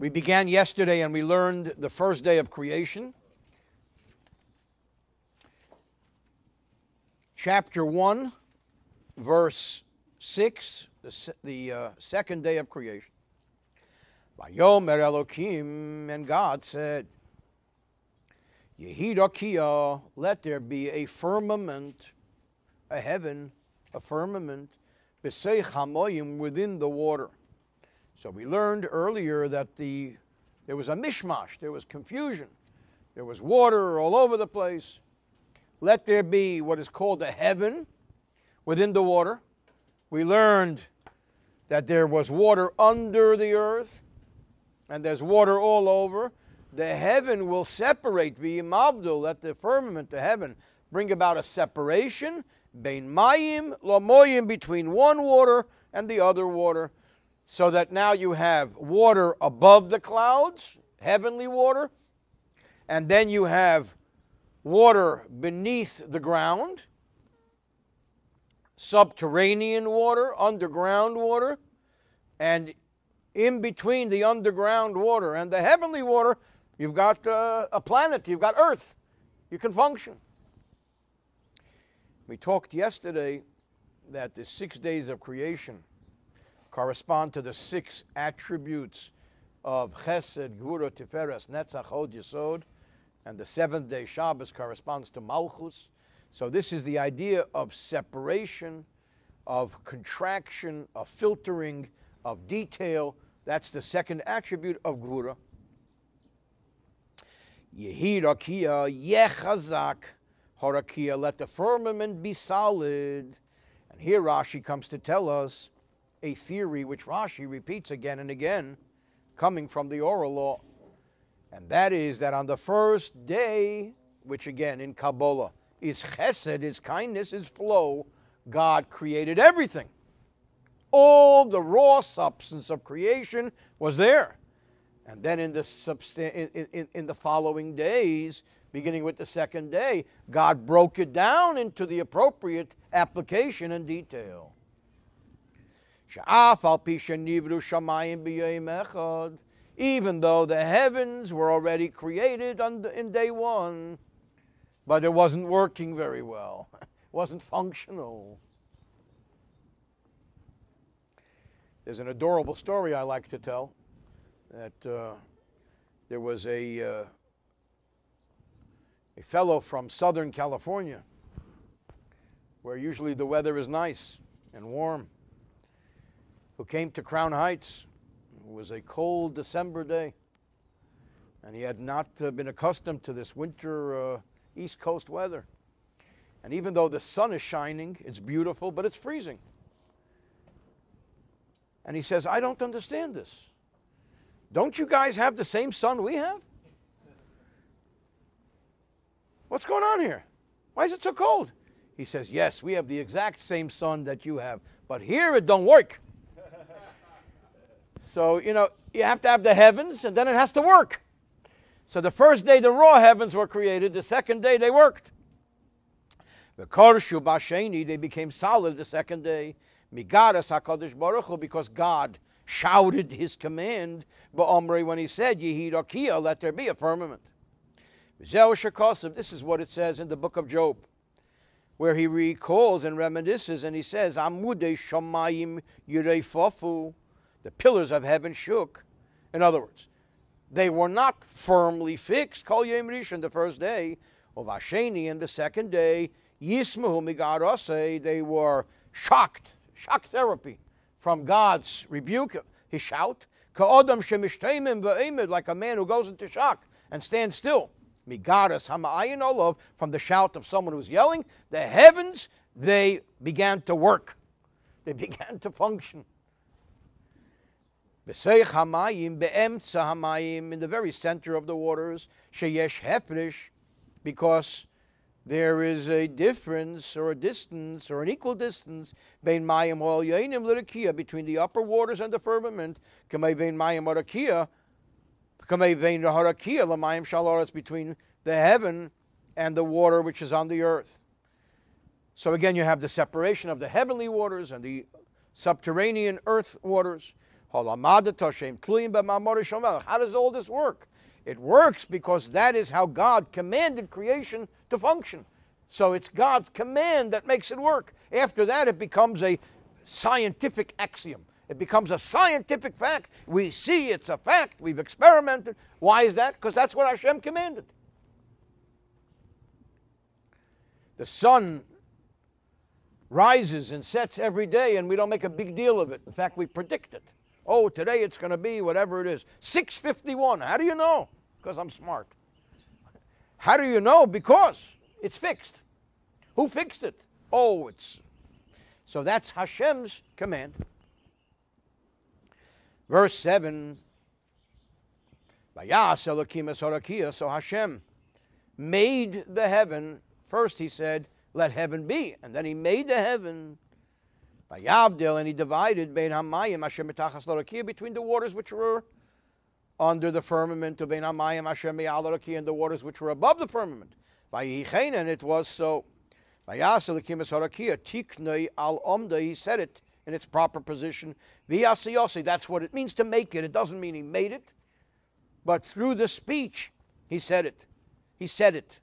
We began yesterday and we learned the first day of creation. Chapter 1, verse 6, the, the uh, second day of creation. Vayomer Elohim, and God said, Yehi rakia, let there be a firmament, a heaven, a firmament, B'seich hamoyim, within the water. So we learned earlier that the, there was a mishmash, there was confusion, there was water all over the place. Let there be what is called a heaven within the water. We learned that there was water under the earth, and there's water all over the heaven will separate, v'yimabdul, let the firmament, the heaven, bring about a separation, bein mayim lamoyim, between one water and the other water, so that now you have water above the clouds, heavenly water, and then you have water beneath the ground, subterranean water, underground water, and in between the underground water and the heavenly water, You've got uh, a planet, you've got Earth. You can function. We talked yesterday that the six days of creation correspond to the six attributes of Chesed, Gvura, Tiferes, Netzach, Hod, Yesod, and the seventh day Shabbos corresponds to Malchus. So this is the idea of separation, of contraction, of filtering, of detail. That's the second attribute of Gvura. Yehi rakia, yechazak, harakia, let the firmament be solid. And here Rashi comes to tell us a theory which Rashi repeats again and again, coming from the oral law. And that is that on the first day, which again in Kabbalah is chesed, is kindness, is flow, God created everything. All the raw substance of creation was there. And then in the, in, in, in the following days, beginning with the second day, God broke it down into the appropriate application and detail. Even though the heavens were already created in day one, but it wasn't working very well, it wasn't functional. There's an adorable story I like to tell that uh, there was a, uh, a fellow from Southern California where usually the weather is nice and warm who came to Crown Heights. It was a cold December day and he had not uh, been accustomed to this winter uh, East Coast weather. And even though the sun is shining, it's beautiful, but it's freezing. And he says, I don't understand this. Don't you guys have the same sun we have? What's going on here? Why is it so cold? He says, Yes, we have the exact same sun that you have, but here it don't work. So, you know, you have to have the heavens and then it has to work. So the first day the raw heavens were created, the second day they worked. The Korshu they became solid the second day. Migadas HaKadosh Baruch Hu, because God shouted his command, Ba'omri, when he said, Yehid let there be a firmament. This is what it says in the book of Job, where he recalls and reminisces, and he says, Amude Shamayim Yureifafu, the pillars of heaven shook. In other words, they were not firmly fixed, Kol Yom the first day, of Asheni, and the second day, Yismahu Migarase, they were shocked, shock therapy from God's rebuke, his shout. Ka'odam shemishtaimim like a man who goes into shock and stands still. Migadas hama'ayin olav, from the shout of someone who's yelling, the heavens, they began to work. They began to function. B'seich hamayim, be'emtza hamayim, in the very center of the waters, sheyesh hefresh, because there is a difference or a distance or an equal distance between between the upper waters and the firmament, between the heaven and the water which is on the earth. So again, you have the separation of the heavenly waters and the subterranean earth waters. How does all this work? It works because that is how God commanded creation to function. So it's God's command that makes it work. After that, it becomes a scientific axiom. It becomes a scientific fact. We see it's a fact. We've experimented. Why is that? Because that's what Hashem commanded. The sun rises and sets every day, and we don't make a big deal of it. In fact, we predict it. Oh, today it's going to be whatever it is. 651. How do you know? Because I'm smart. How do you know? Because it's fixed. Who fixed it? Oh, it's. So that's Hashem's command. Verse 7 So Hashem made the heaven. First he said, Let heaven be. And then he made the heaven. Vayabdil, and he divided Bein Hamayim Hashem between the waters which were under the firmament of Bein Hamayim Hashem and the waters which were above the firmament. By Yichaine, and it was so. Tiknei al Omda, he said it in its proper position. V'yasiyosi, that's what it means to make it. It doesn't mean he made it, but through the speech, he said it. He said it.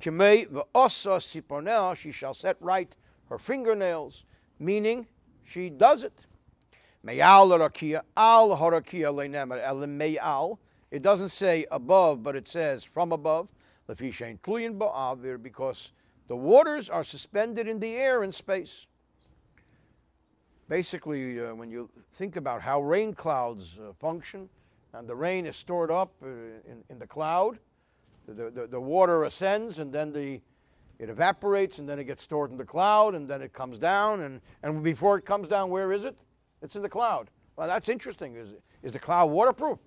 Kimei siponel, she shall set right her fingernails meaning she does it. It doesn't say above, but it says from above. Because the waters are suspended in the air and space. Basically, uh, when you think about how rain clouds uh, function, and the rain is stored up uh, in, in the cloud, the, the, the water ascends and then the, it evaporates and then it gets stored in the cloud and then it comes down. And, and before it comes down, where is it? It's in the cloud. Well, that's interesting. Is, is the cloud waterproof?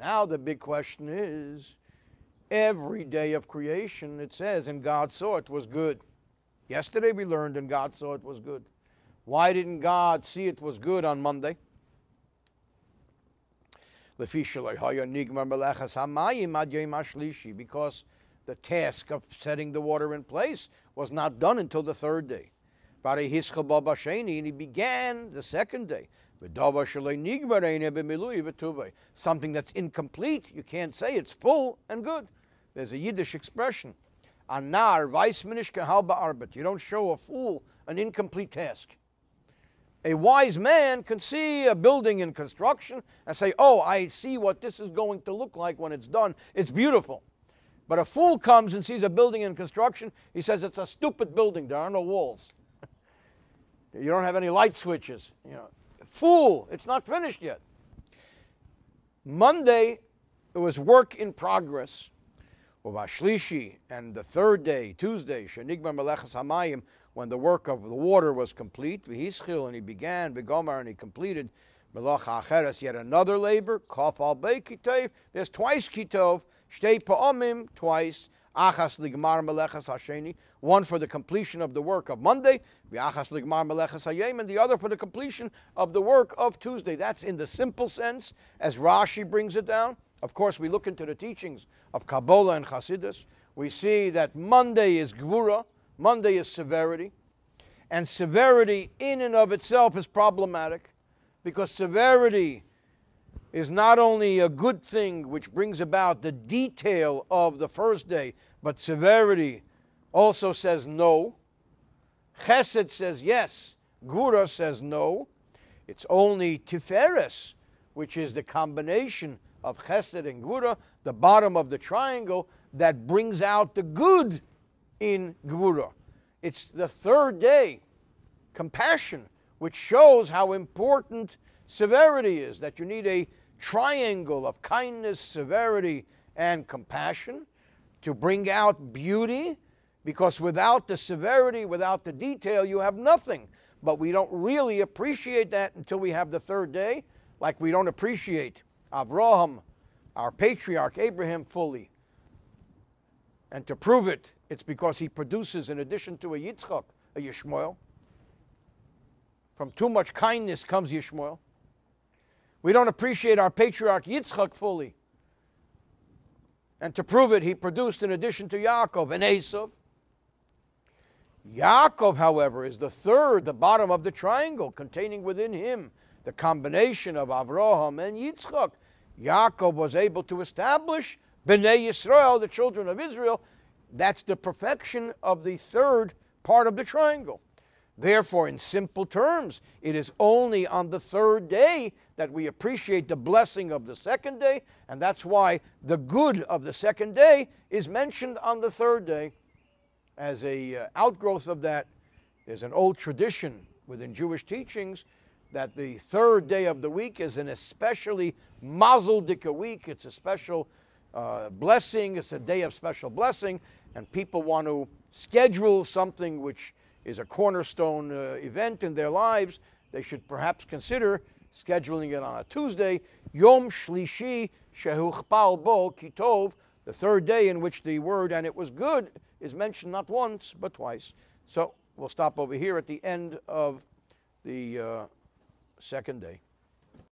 Now, the big question is every day of creation, it says, and God saw it was good. Yesterday we learned, and God saw it was good. Why didn't God see it was good on Monday? Because the task of setting the water in place was not done until the third day. And he began the second day. Something that's incomplete, you can't say it's full and good. There's a Yiddish expression. Anar, arbet. You don't show a fool an incomplete task. A wise man can see a building in construction and say, Oh, I see what this is going to look like when it's done. It's beautiful. But a fool comes and sees a building in construction. He says, It's a stupid building. There are no walls. you don't have any light switches. You know, fool, it's not finished yet. Monday, it was work in progress. Uvashlishi, and the third day, Tuesday, Shenigma Melechas when the work of the water was complete, v'hischil, and he began, begomar, and he completed, melacha acheres, yet another labor, kaf al kitov, there's twice kitov, shtei pa'omim, twice, achas ligmar one for the completion of the work of Monday, v'achas and the other for the completion of the work of Tuesday. That's in the simple sense, as Rashi brings it down. Of course, we look into the teachings of Kabbalah and Hasidus. We see that Monday is Gvura, Monday is severity. And severity in and of itself is problematic because severity is not only a good thing which brings about the detail of the first day, but severity also says no. Chesed says yes. Gvura says no. It's only Tiferes, which is the combination of Chesed and Gvura, the bottom of the triangle, that brings out the good in Gvura. It's the third day, compassion, which shows how important severity is, that you need a triangle of kindness, severity, and compassion to bring out beauty, because without the severity, without the detail, you have nothing. But we don't really appreciate that until we have the third day, like we don't appreciate Abraham, our patriarch Abraham, fully. And to prove it, it's because he produces, in addition to a Yitzchak, a Yishmael. From too much kindness comes Yishmael. We don't appreciate our patriarch Yitzchak fully. And to prove it, he produced, in addition to Yaakov, an Esav. Yaakov, however, is the third, the bottom of the triangle, containing within him the combination of Avraham and Yitzchak. Yaakov was able to establish Bnei Yisrael, the children of Israel. That's the perfection of the third part of the triangle. Therefore, in simple terms, it is only on the third day that we appreciate the blessing of the second day, and that's why the good of the second day is mentioned on the third day. As a uh, outgrowth of that, there's an old tradition within Jewish teachings that the third day of the week is an especially mazel dika week. It's a special uh, blessing. It's a day of special blessing, and people want to schedule something which is a cornerstone uh, event in their lives. They should perhaps consider scheduling it on a Tuesday, Yom Shlishi Shehuchpal Bo Kitov, the third day in which the word "and it was good" is mentioned not once but twice. So we'll stop over here at the end of the uh, second day.